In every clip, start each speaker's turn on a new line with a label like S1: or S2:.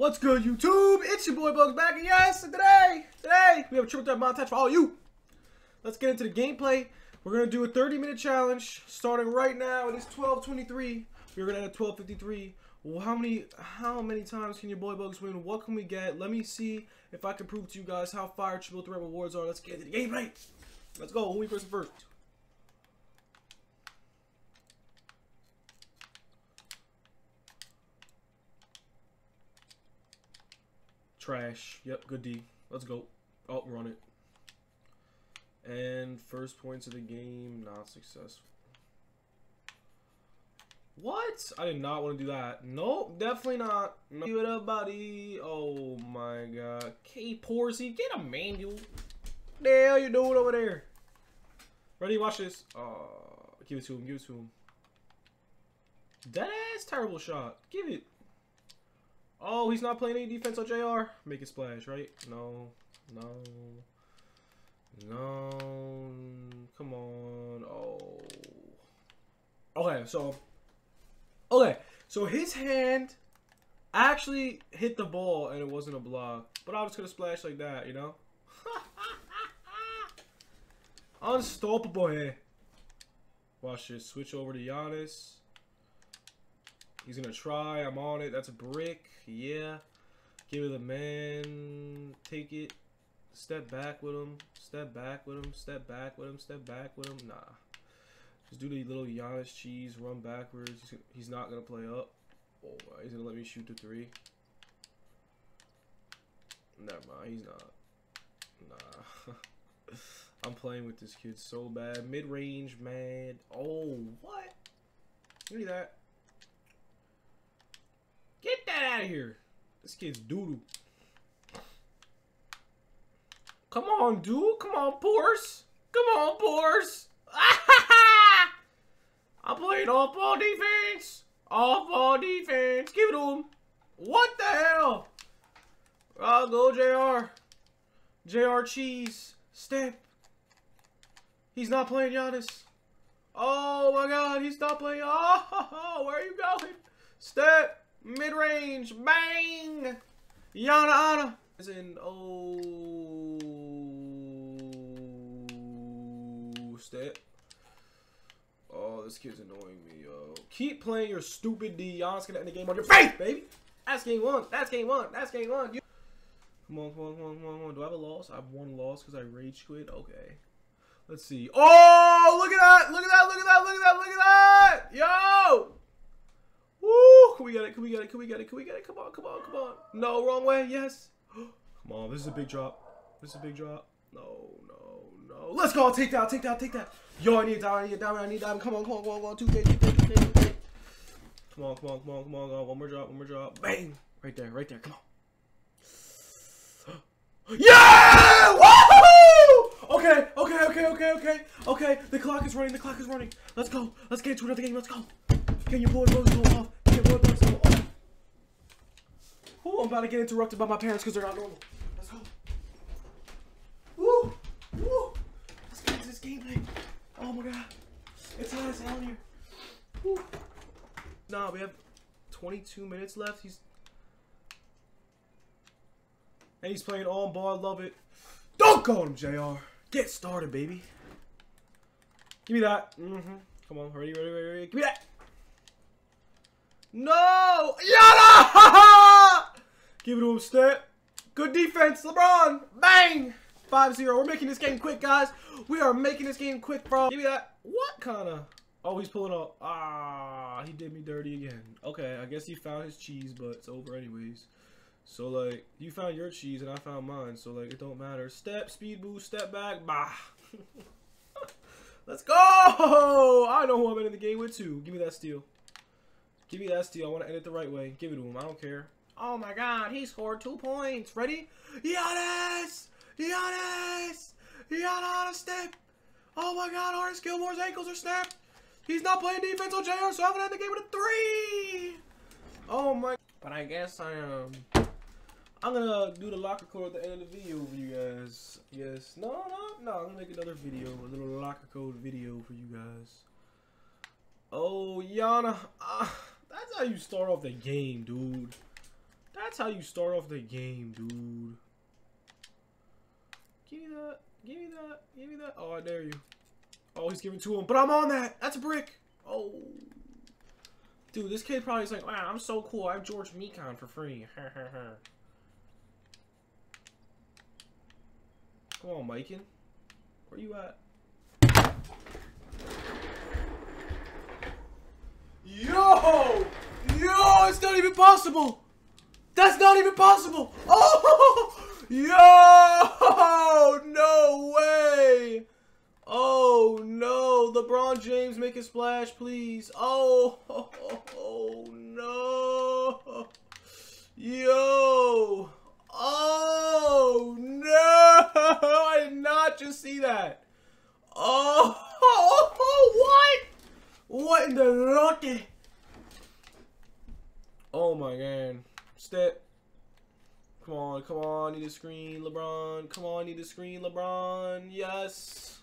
S1: What's good, YouTube? It's your boy Bugz back, and yes, today, today, we have a triple threat montage for all you. Let's get into the gameplay. We're gonna do a 30-minute challenge starting right now. It is 12:23. We're gonna end at 12:53. Well, how many, how many times can your boy Bugz win? What can we get? Let me see if I can prove to you guys how fire triple threat rewards are. Let's get into the gameplay. Let's go. Who we first first? Trash. Yep, good D. Let's go. Oh, run it. And first points of the game, not successful. What? I did not want to do that. Nope, definitely not. No. Give it up, buddy. Oh my god. K Porsey, get a manual. The hell you doing over there? Ready? Watch this. Uh, give it to him. Give it to him. That ass terrible shot. Give it. Oh, he's not playing any defense on JR. Make it splash, right? No. No. No. Come on. Oh. Okay, so. Okay, so his hand actually hit the ball and it wasn't a block. But I was gonna splash like that, you know? Unstoppable here. Watch this. Switch over to Giannis. He's gonna try. I'm on it. That's a brick. Yeah. Give it a man. Take it. Step back with him. Step back with him. Step back with him. Step back with him. Nah. Just do the little Giannis cheese. Run backwards. He's not gonna play up. Oh, uh, he's gonna let me shoot the three. Never mind. He's not. Nah. I'm playing with this kid so bad. Mid range, man. Oh, what? Look at that. That out of here. This kid's doodoo. Come on, dude. Come on, Pors. Come on, Pors. I'm playing off ball defense. Off ball defense. Give it to him. What the hell? I'll go, JR. JR Cheese. Step. He's not playing Giannis. Oh my god, he's not playing. Oh, where are you going? Step. Mid range. Bang. Yana Ana. As in, oh. Step. Oh, this kid's annoying me, yo. Keep playing your stupid D. Giannis gonna end the game on your face, baby. That's game one. That's game one. That's game one. You come on, come on, come on, come on, come on. Do I have a loss? I have one loss because I rage quit. Okay. Let's see. Oh, look at that! Look at that! Look at that! Look at that! Look at that! Yo! Can we get it? Can we get it? Can we get it? Can we get it? Come on! Come on! Come on! No, wrong way. Yes. Come on! This is a big drop. This is a big drop. No, no, no. Let's go! Take that! Take that! Take that! Yo, I need a diamond. I need a diamond. I need a diamond. Come on! Come on! Come on! Come on! Two K! Two K! Two K! Two K! Come on! Come on! Come on! Come on! One more drop. One more drop. Bang! Right there. Right there. Come on. Yeah! Woohoo! Okay, okay, okay, okay, okay, okay. The clock is running. The clock is running. Let's go. Let's get into another game. Let's go. Can your boy Bugz go off? Off? Ooh, I'm about to get interrupted by my parents because they're not normal. Let's go. Woo! Woo! Let's get into this gameplay. Oh my god. It's hot as hell in here. Woo. Nah, we have 22 minutes left. He's and he's playing on ball. Love it. Don't go him, JR. Get started, baby. Give me that. Mm-hmm. Come on. Ready, ready, ready, ready. Give me that. No! Yana! Give it him, step. Good defense, LeBron. Bang! 5-0. We're making this game quick, guys. We are making this game quick, bro. Give me that. What kind of... Oh, he's pulling up. Ah, he did me dirty again. Okay, I guess he found his cheese, but it's over anyways. So, like, you found your cheese and I found mine. So, like, it don't matter. Step, speed boost, step back. Bah. Let's go! I know who I'm in the game with, too. Give me that steal. Give me that steal. I want to end it the right way. Give it to him. I don't care. Oh, my God. He scored two points. Ready? Giannis! Giannis! Giannis step! Oh, my God. Horace Gilmore's ankles are snapped. He's not playing defense on JR, so I'm to end the game with a three! Oh, my... But I guess I am... I'm gonna do the locker code at the end of the video for you guys. Yes. No, no, no. I'm gonna make another video, a little locker code video for you guys. Oh, Yana. That's how you start off the game, dude. That's how you start off the game, dude. Give me that. Give me that. Give me that. Oh, I dare you. Oh, he's giving to him. But I'm on that. That's a brick. Oh. Dude, this kid probably is like, wow, I'm so cool. I have George Mikan for free. Come on, Mikan. Where you at? Yo! It's not even possible! That's not even possible! Oh! Yo! No way! Oh no! LeBron James make a splash, please. Oh, oh, oh no! Yo! Oh no! I did not just see that. Oh, what? What in the rocket? Oh my god. Step. Come on, come on, need a screen, LeBron. Come on, need a screen, LeBron. Yes.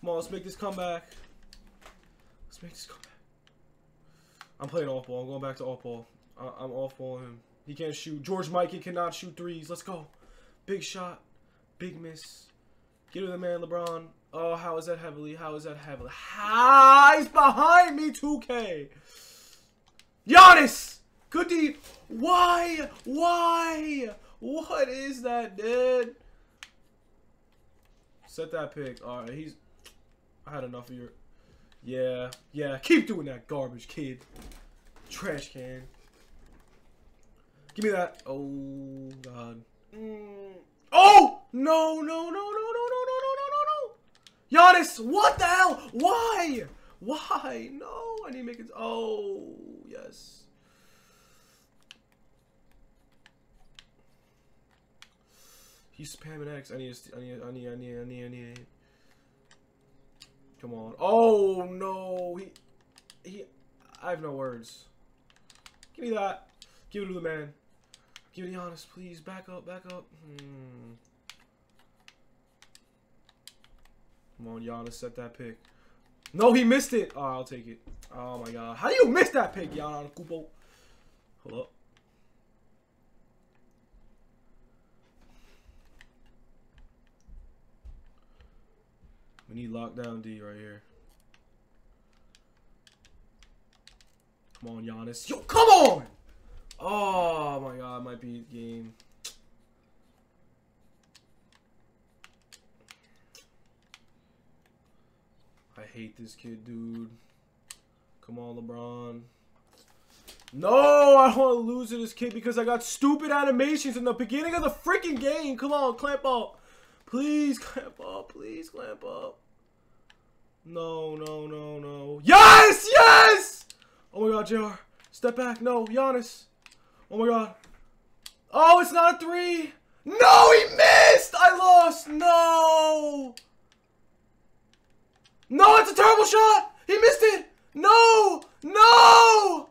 S1: Come on, let's make this comeback. Let's make this comeback. I'm playing off ball. I'm going back to off ball. I am off balling him. He can't shoot. George Mikey cannot shoot threes. Let's go. Big shot. Big miss. Get to the man, LeBron. Oh, how is that heavily? How is that heavily? How? He's behind me, 2K. Giannis! Good D. Why? Why? What is that, dude? Set that pick. All right, he's... I had enough of your... Yeah, yeah. Keep doing that garbage, kid. Trash can. Give me that. Oh, God. Mm. Oh! No, no, no, no, no, no, no, no, no, no, no. Giannis, what the hell? Why? Why? No, I need to make it. Oh, yes. He's spamming X. I need, I need, I need, I need, I need, I need. Come on. Oh no, he, he. I have no words. Give me that. Give it to the man. Give it Giannis, please. Back up, back up. Hmm. Come on, Giannis, set that pick. No, he missed it. Oh, I'll take it. Oh my god. How do you miss that pick, Giannis Kupo? Hold up. We need lockdown D right here. Come on, Giannis. Yo, come on! Oh my god, might be game. I hate this kid, dude. Come on, LeBron. No, I want to lose to this kid because I got stupid animations in the beginning of the freaking game. Come on, clamp up. Please clamp up. Please clamp up. No, no, no, no. Yes! Yes! Oh my god, JR. Step back. No, Giannis. Oh my god. Oh, it's not a three. No, he missed. I lost. No. No, it's a terrible shot! He missed it! No! No!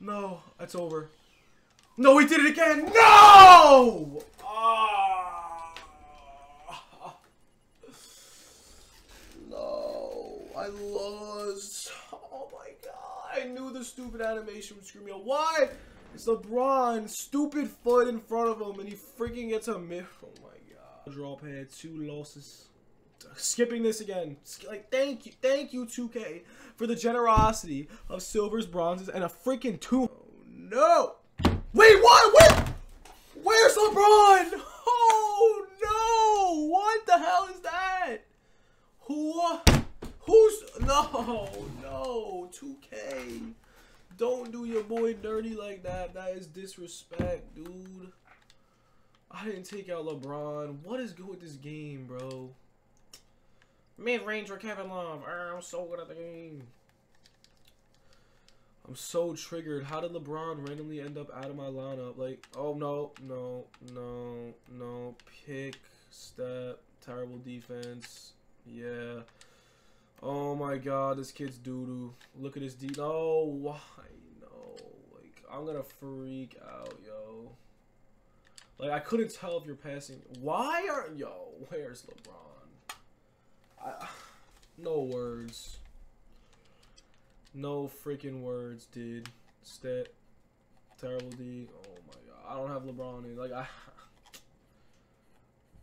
S1: No, it's over. No, he did it again! No! Oh. No, I lost. Oh my god. I knew the stupid animation would screw me up. Why? It's LeBron, stupid foot in front of him, and he freaking gets a miss. Oh my god. Draw pad, two losses skipping this again. Like, thank you, thank you, 2K, for the generosity of silvers, bronzes, and a freaking two. Oh, no. Wait, what? Where? Where's LeBron? Oh, no. What the hell is that? Who? Who's? No, no, 2K. Don't do your boy dirty like that. That is disrespect, dude. I didn't take out LeBron. What is good with this game, bro? Mid-range for Kevin Love. I'm so good at the game. I'm so triggered. How did LeBron randomly end up out of my lineup? Like, oh, no, no, no, no. Pick, step, terrible defense. Yeah. Oh my god, this kid's doo-doo. Look at his D. No, why? No. Like, I'm gonna freak out, yo. Like, I couldn't tell if you're passing. Why are... Yo, where's LeBron? I, no words. No freaking words, dude. Stat. Terrible D. Oh my god. I don't have LeBron in. Like, I.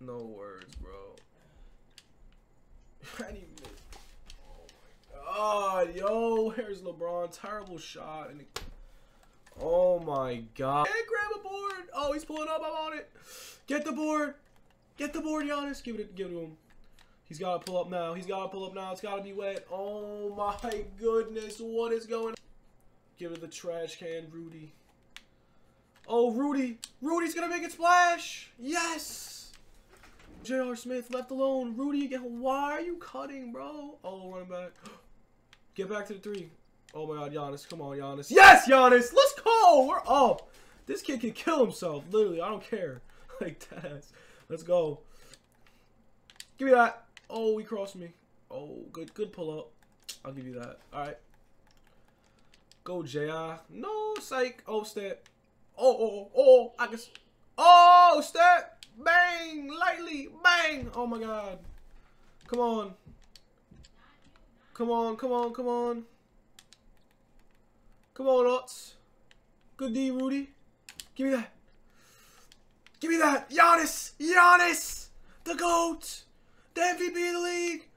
S1: No words, bro. I need Oh my god, yo, here's LeBron. Terrible shot. And it... Oh my god. Hey, grab a board. Oh, he's pulling up. I'm on it. Get the board. Get the board, Giannis. Give it, give it to him. He's got to pull up now. He's got to pull up now. It's got to be wet. Oh my goodness. What is going on? Give it the trash can, Rudy. Oh, Rudy. Rudy's going to make it splash. Yes. J.R. Smith left alone. Rudy again. Why are you cutting, bro? Oh, running back. Get back to the three. Oh my god, Giannis. Come on, Giannis. Yes, Giannis. Let's go. We're up. This kid can kill himself. Literally, I don't care. Like that. Let's go. Give me that. Oh, he crossed me. Oh, good, good pull up. I'll give you that. All right. Go, JR. No, psych. Oh, step. Oh oh, oh, oh, oh, I guess. Oh, step. Bang. Lightly. Bang. Oh, my God. Come on. Come on, come on, come on. Come on, Utz. Good D, Rudy. Give me that. Give me that. Giannis. Giannis. The GOAT. The MVP of the league.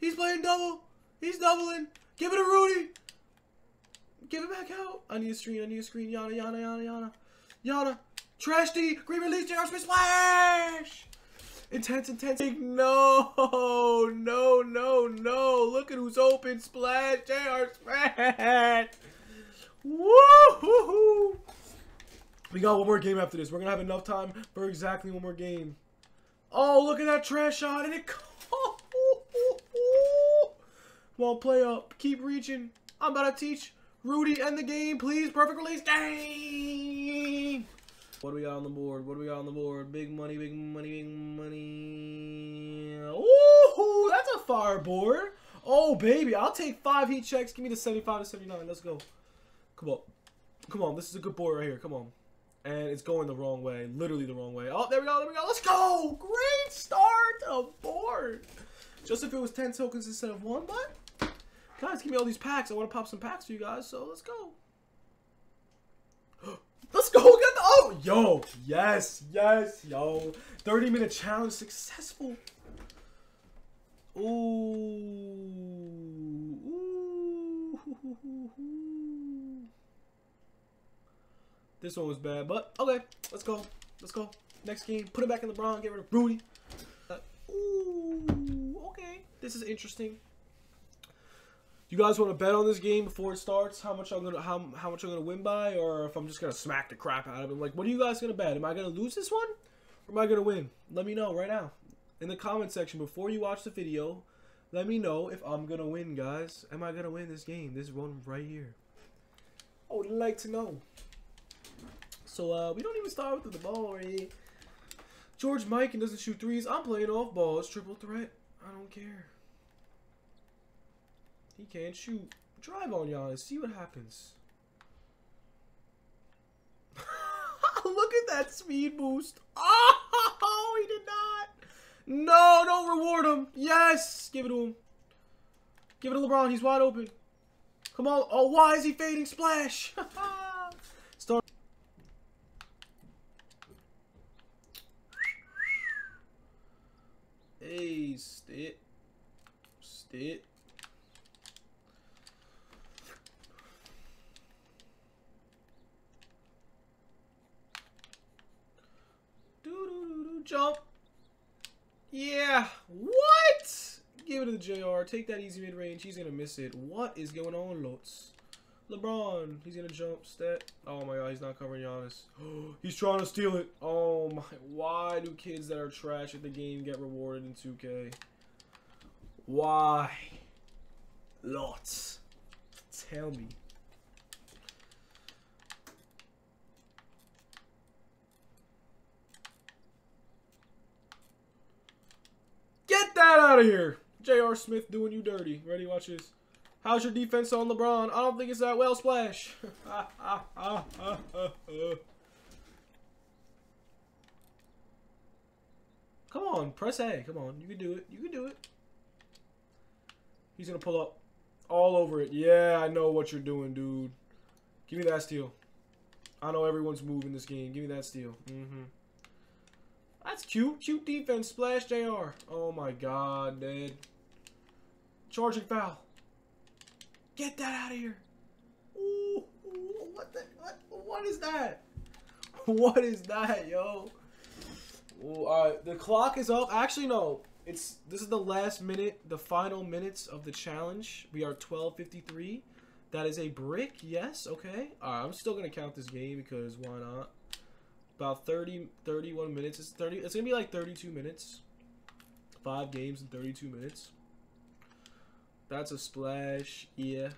S1: He's playing double. He's doubling. Give it to Rudy. Give it back out. I need a screen. I need a screen. Yana, Yana, Yana, Yana. Yana. Trash D. Green release. J.R. Smith. Splash. Intense, intense. No, no, no, no. Look at who's open. Splash. J.R. Smith. Woo! We got one more game after this. We're going to have enough time for exactly one more game. Oh, look at that trash shot. And it... Come on, play up. Keep reaching. I'm about to teach Rudy end the game, please. Perfect release. Game. What do we got on the board? What do we got on the board? Big money, big money, big money. Ooh, that's a fire board. Oh, baby. I'll take five heat checks. Give me the 75 to 79. Let's go. Come on. Come on. This is a good board right here. Come on. And it's going the wrong way. Literally the wrong way. Oh, there we go. There we go. Let's go. Great start to board. Just if it was 10 tokens instead of one, but guys, give me all these packs. I want to pop some packs for you guys, so let's go. let's go. Oh, yo. Yes, yes, yo. 30 minute challenge successful. Ooh. This one was bad, but okay, let's go. Let's go. Next game, put it back in LeBron, get rid of Rudy. Uh, ooh, okay. This is interesting. You guys want to bet on this game before it starts? How much I'm gonna how how much I'm gonna win by, or if I'm just gonna smack the crap out of it? Like, what are you guys gonna bet? Am I gonna lose this one, or am I gonna win? Let me know right now in the comment section before you watch the video. Let me know if I'm gonna win, guys. Am I gonna win this game? This one right here. I would like to know. So uh, we don't even start with the ball. George Mikan doesn't shoot threes. I'm playing off ball. It's triple threat. I don't care. He can't shoot. Drive on Giannis. See what happens. Look at that speed boost. Oh, he did not. No, don't reward him. Yes. Give it to him. Give it to LeBron. He's wide open. Come on. Oh, why is he fading? Splash. Start. Hey, sit. Do jump. Yeah. What? Give it to the JR. Take that easy mid range. He's gonna miss it. What is going on, Lots? LeBron, he's gonna jump step. Oh my god, he's not covering Giannis. he's trying to steal it. Oh my, why do kids that are trash at the game get rewarded in 2K? Why? Lots. Tell me. Get that out of here! J.R. Smith doing you dirty. Ready? Watch this. How's your defense on LeBron? I don't think it's that well, Splash. Come on, press A. Come on, you can do it. You can do it. He's going to pull up all over it. Yeah, I know what you're doing, dude. Give me that steal. I know everyone's moving this game. Give me that steal. Mm-hmm. That's cute. Cute defense. Splash JR. Oh my god, dude. Charging foul. Get that out of here. Ooh, what the what what is that? What is that, yo? Ooh, alright, the clock is up. Actually no. It's this is the last minute, the final minutes of the challenge. We are 12:53. That is a brick. Yes, okay. Alright, I'm still to count this game because why not? About 30 31 minutes. It's 30 it's to be like 32 minutes. 5 games in 32 minutes. That's a splash. Yeah.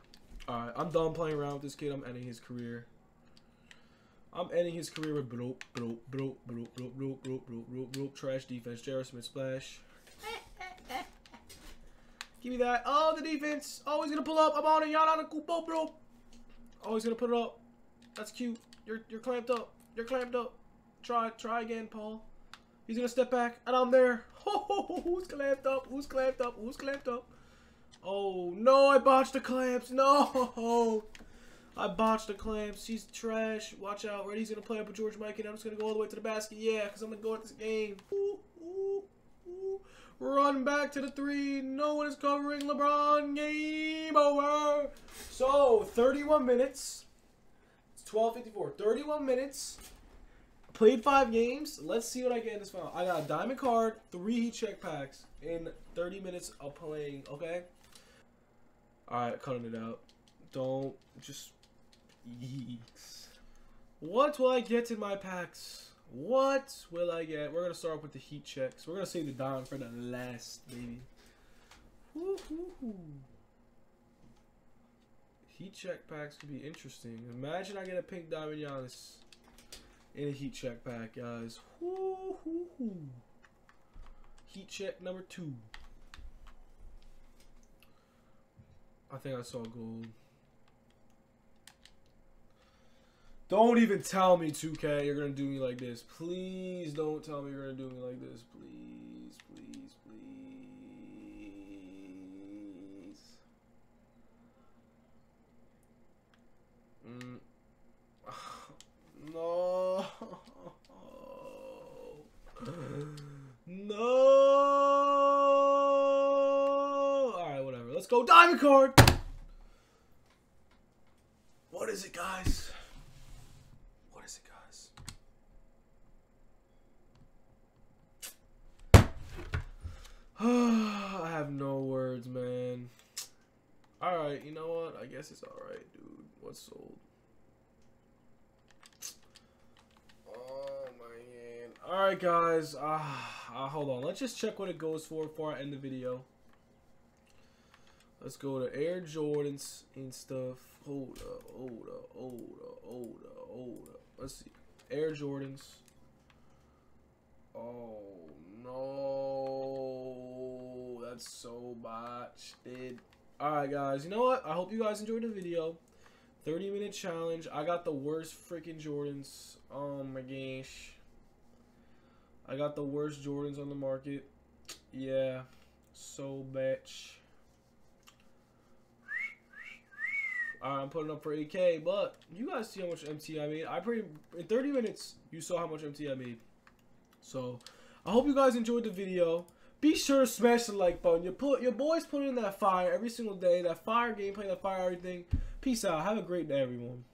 S1: Alright, I'm done playing around with this kid. I'm ending his career. I'm ending his career with broke, broke, broke, broke, broke, broke, broke, broke, broke, broke, trash defense. J.R. Smith splash. Give me that. Oh, the defense. He's gonna pull up. I'm on it. Y'all on a Kupo, bro. He's gonna put it up. That's cute. You're you're clamped up. You're clamped up. Try try again, Paul. He's gonna step back, and I'm there. Oh, who's clamped up? Who's clamped up? Who's clamped up? Oh no, I botched the clamps. No, I botched the clamps. He's trash. Watch out. Ready? He's gonna play up with George Mike, and I'm just gonna go all the way to the basket. Yeah, because I'm gonna go at this game. Ooh. Run back to the three. No one is covering LeBron. Game over. So, 31 minutes. It's 12.54. 31 minutes. Played five games. Let's see what I get in this final. I got a diamond card, three heat check packs in 30 minutes of playing, okay? Alright, cutting it out. Don't just... Yeeks. What will I get in my packs? What will I get? We're going to start off with the heat checks. We're going to save the diamond for the last, baby. Heat check packs could be interesting. Imagine I get a pink diamond Giannis in a heat check pack, guys. Heat check number two. I think I saw gold. Don't even tell me, 2K, you're going to do me like this. Please don't tell me you're going to do me like this. Please, please, please. Mm. No. No. Alright, whatever. Let's go. Diamond card. What is it, guys? What is it, guys? I have no words, man. Alright, you know what? I guess it's alright, dude. What's sold? Oh, man. Alright, guys. Uh, uh, hold on. Let's just check what it goes for before I end the video. Let's go to Air Jordans and stuff. Hold up, hold up, hold up, hold up, hold up. Let's see. Air Jordans. Oh no. That's so botched. Alright guys, you know what? I hope you guys enjoyed the video. 30 minute challenge. I got the worst freaking Jordans. Oh my gosh. I got the worst Jordans on the market. Yeah. So bitch. I'm putting up for 8K, but you guys see how much MT I made. I pretty in 30 minutes you saw how much MT I made. So I hope you guys enjoyed the video. Be sure to smash the like button. You put your boys put in that fire every single day. That fire gameplay, that fire everything. Peace out. Have a great day, everyone.